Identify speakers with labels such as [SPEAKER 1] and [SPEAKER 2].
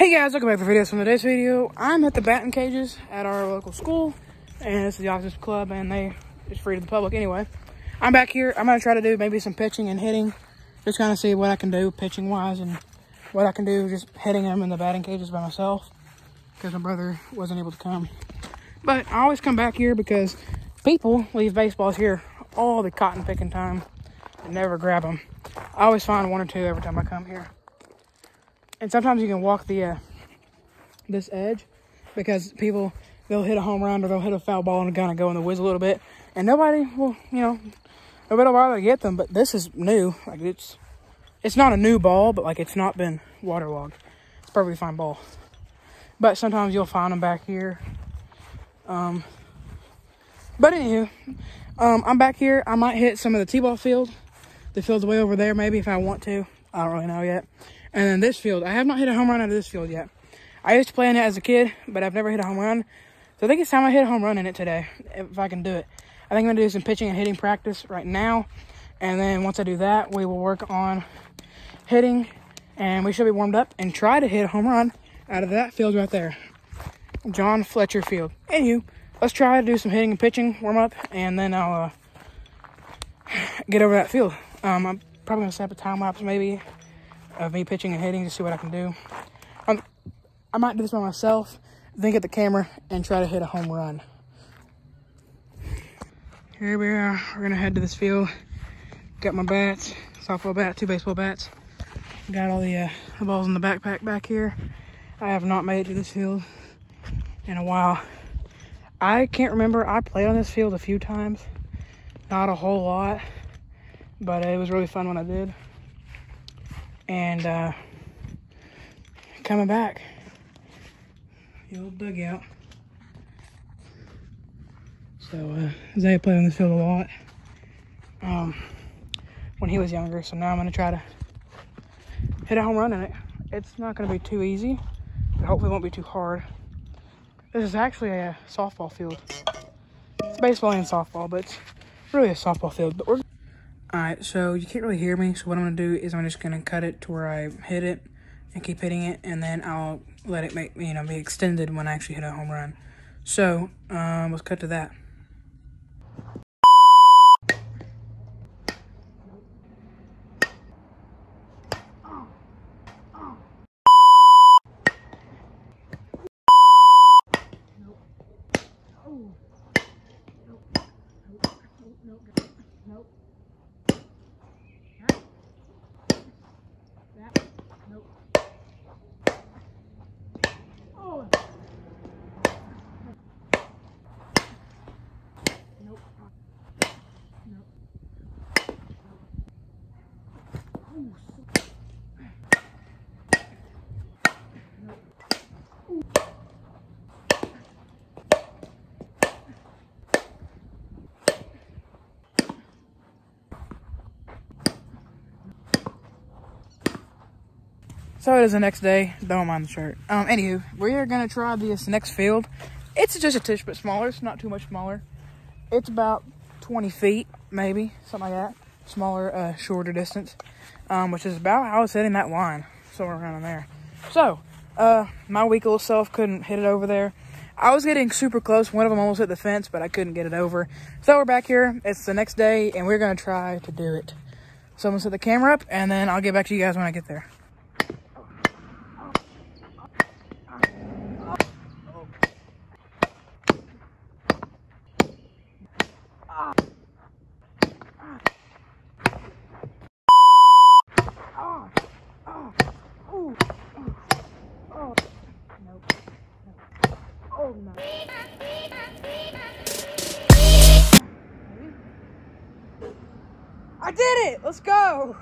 [SPEAKER 1] Hey guys, welcome back for videos from today's video. I'm at the batting cages at our local school, and this is the officers club, and they it's free to the public anyway. I'm back here. I'm gonna try to do maybe some pitching and hitting, just kind of see what I can do pitching wise and what I can do just hitting them in the batting cages by myself because my brother wasn't able to come. But I always come back here because people leave baseballs here all the cotton picking time and never grab them. I always find one or two every time I come here. And sometimes you can walk the uh, this edge because people they'll hit a home run or they'll hit a foul ball and kind of go in the whiz a little bit, and nobody will you know nobody will bother to get them. But this is new, like it's it's not a new ball, but like it's not been waterlogged. It's perfectly fine ball. But sometimes you'll find them back here. Um, but anywho, um, I'm back here. I might hit some of the T-ball field. The field's way over there, maybe if I want to. I don't really know yet. And then this field, I have not hit a home run out of this field yet. I used to play in it as a kid, but I've never hit a home run. So I think it's time I hit a home run in it today, if I can do it. I think I'm gonna do some pitching and hitting practice right now. And then once I do that, we will work on hitting and we should be warmed up and try to hit a home run out of that field right there. John Fletcher Field. Anywho, let's try to do some hitting and pitching, warm up, and then I'll uh, get over that field. Um, I'm probably gonna set up a time lapse maybe of me pitching and hitting to see what I can do. Um, I might do this by myself, then get the camera and try to hit a home run. Here we are. We're gonna head to this field. Got my bats, softball bat, two baseball bats. Got all the, uh, the balls in the backpack back here. I have not made it to this field in a while. I can't remember. I played on this field a few times. Not a whole lot, but it was really fun when I did. And uh, coming back, the old dugout. So uh, Zay played on this field a lot um, when he was younger. So now I'm gonna try to hit a home run in it. It's not gonna be too easy, but hopefully won't be too hard. This is actually a softball field. It's baseball and softball, but it's really a softball field. But we're all right. So you can't really hear me. So what I'm gonna do is I'm just gonna cut it to where I hit it and keep hitting it, and then I'll let it make you know be extended when I actually hit a home run. So um, let's cut to that. Oh. So it is the next day. Don't mind the shirt. Um, anywho, we are gonna try this next field. It's just a tish bit smaller. It's not too much smaller. It's about 20 feet, maybe something like that. Smaller, uh, shorter distance, um, which is about how I was hitting that line, somewhere around in there. So, uh, my weak little self couldn't hit it over there. I was getting super close. One of them almost hit the fence, but I couldn't get it over. So we're back here. It's the next day, and we're gonna try to do it. So I'm gonna set the camera up, and then I'll get back to you guys when I get there. I did it! Let's go!